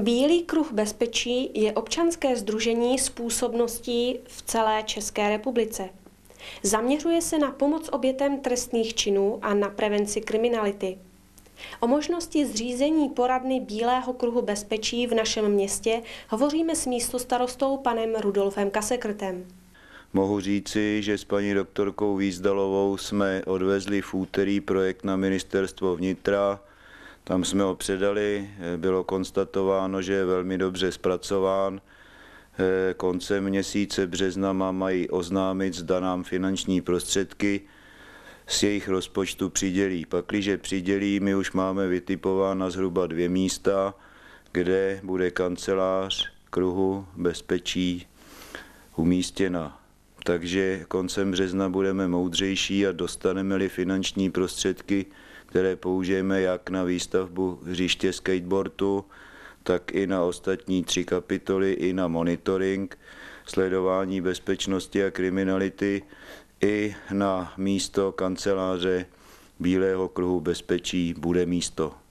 Bílý kruh bezpečí je občanské združení s působností v celé České republice. Zaměřuje se na pomoc obětem trestných činů a na prevenci kriminality. O možnosti zřízení poradny Bílého kruhu bezpečí v našem městě hovoříme s místostarostou panem Rudolfem Kasekrtem. Mohu říci, že s paní doktorkou Výzdalovou jsme odvezli v úterý projekt na ministerstvo vnitra, tam jsme ho předali, bylo konstatováno, že je velmi dobře zpracován. Eh, koncem měsíce března mají oznámit, zda nám finanční prostředky z jejich rozpočtu přidělí. Pakliže přidělí, my už máme vytipována zhruba dvě místa, kde bude kancelář kruhu bezpečí umístěna. Takže koncem března budeme moudřejší a dostaneme-li finanční prostředky, které použijeme jak na výstavbu hřiště skateboardu, tak i na ostatní tři kapitoly, i na monitoring, sledování bezpečnosti a kriminality, i na místo kanceláře Bílého kruhu bezpečí bude místo.